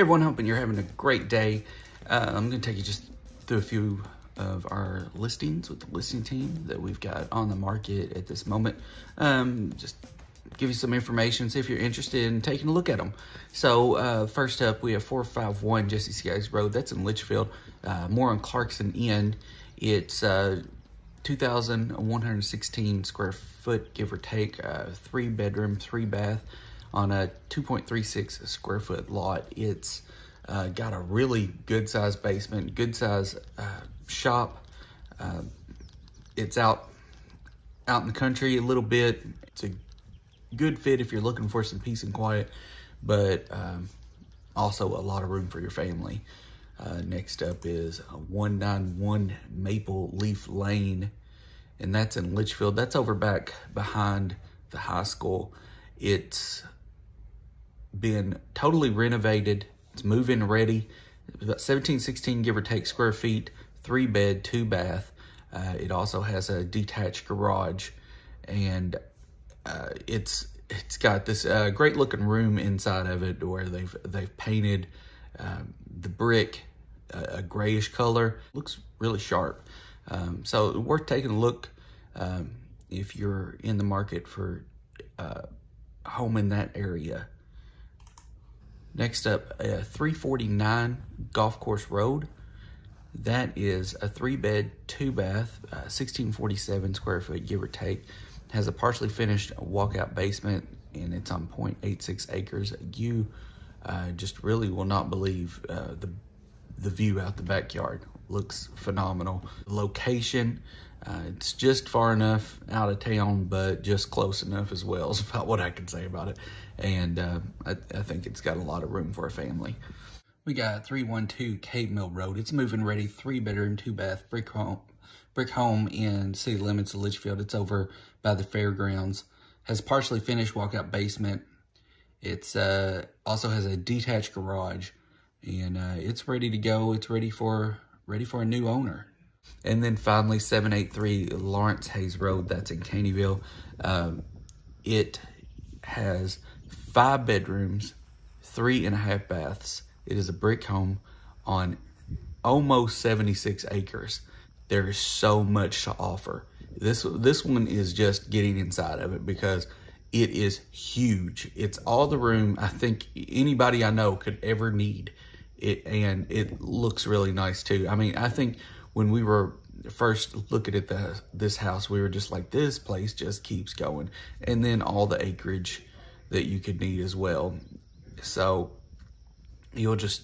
Everyone, hoping you're having a great day. Uh, I'm going to take you just through a few of our listings with the listing team that we've got on the market at this moment. Um, just give you some information, see if you're interested in taking a look at them. So uh, first up, we have 451 Jesse Skaggs Road. That's in Leitchfield. Uh, more on Clarkson End. It's uh, 2,116 square foot, give or take, uh, three bedroom, three bath on a 2.36 square foot lot. It's uh, got a really good size basement, good size uh, shop. Uh, it's out out in the country a little bit. It's a good fit if you're looking for some peace and quiet, but um, also a lot of room for your family. Uh, next up is 191 Maple Leaf Lane, and that's in Leitchfield. That's over back behind the high school. It's been totally renovated. It's move-in ready. About 17, 16, give or take square feet, three bed, two bath. Uh, it also has a detached garage and uh, it's it's got this uh, great looking room inside of it where they've they've painted um, the brick a, a, grayish color. Looks really sharp. Um, so worth taking a look um, if you're in the market for uh, home in that area. Next up, a 349 Golf Course Road. That is a three bed, two bath, uh, 1647 square foot, give or take. Has a partially finished walkout basement and it's on 0.86 acres. You uh, just really will not believe uh, the, the view out the backyard. Looks phenomenal. Location, uh, it's just far enough out of town, but just close enough as well is about what I can say about it. And uh, I, I, think it's got a lot of room for a family. We got 312 Cave Mill Road. It's moving ready, three bedroom, two bath, brick home, brick home in city limits of Leitchfield. It's over by the fairgrounds. Has partially finished walkout basement. It's uh, also has a detached garage, and uh, it's ready to go. It's ready for ready for a new owner. And then finally, 783 Lawrence Hayes Road, that's in Caneyville. Um, it has five bedrooms, three and a half baths. It is a brick home on almost 76 acres. There is so much to offer. This, this one is just getting inside of it because it is huge. It's all the room I think anybody I know could ever need. It and it looks really nice too. I mean, I think when we were first looking at the this house, we were just like, this place just keeps going. And then all the acreage that you could need as well. So you'll just,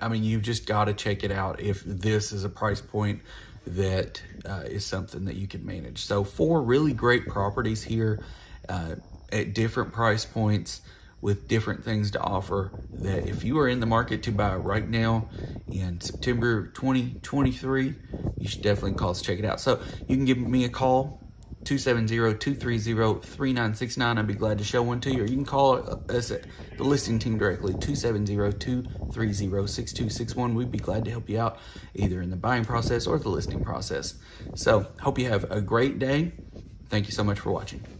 I mean, you've just got to check it out if this is a price point that uh, is something that you can manage. So four really great properties here uh, at different price points with different things to offer that if you are in the market to buy right now in September 2023, you should definitely call us, check it out. So you can give me a call, 270-230-3969. I'd be glad to show one to you. Or you can call us at the listing team directly, 270-230-6261. We'd be glad to help you out either in the buying process or the listing process. So hope you have a great day. Thank you so much for watching.